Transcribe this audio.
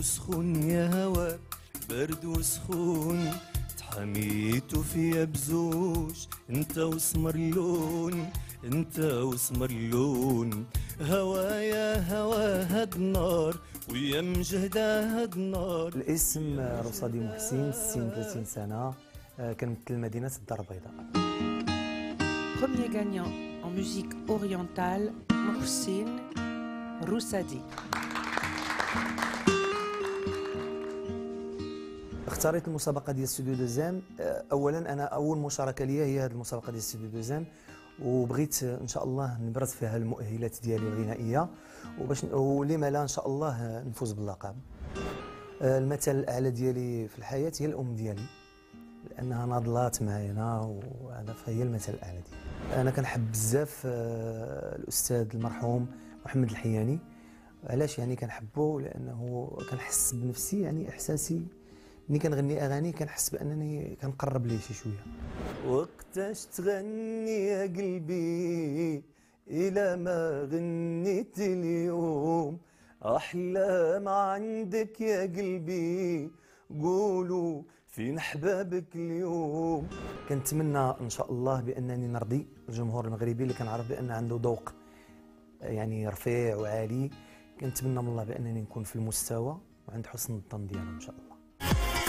وسخون يا هوا برد وسخون. تحميت فيا بزوج انت وسمر اللون انت وسمر اللون هوا يا هوا هاد النار ويا مجهدة هاد النار الاسم رصادي محسن 36 سنة آه، كنمثل مدينة الدار البيضاء. Premier gagnant en musique orientale, Mohsin Roussadi. اختاريت المسابقة ديال ستوديو دوزام آه، أولا أنا أول مشاركة ليا هي هذه المسابقة ديال ستوديو دوزام وبغيت إن شاء الله نبرز فيها المؤهلات ديالي الغنائية. وباش ولما لا إن شاء الله نفوز باللقب. آه، المثل الأعلى ديالي في الحياة هي الأم ديالي. لأنها ناضلات معايا وهذا فهي المثل الأعلى ديالي. أنا كنحب بزاف آه، الأستاذ المرحوم محمد الحياني. علاش يعني كنحبه لأنه كنحس بنفسي يعني إحساسي ملي كنغني أغاني كنحس بأنني كنقرب ليه شي شوية. وقتاش تغني يا قلبي إلى ما غنيت اليوم. أحلام عندك يا قلبي قولوا فين أحبابك اليوم. كنتمنى إن شاء الله بأنني نرضي الجمهور المغربي اللي كنعرف بأن عنده ذوق يعني رفيع وعالي. كنتمنى من الله بأنني نكون في المستوى وعند حسن الظن ديالهم إن شاء الله.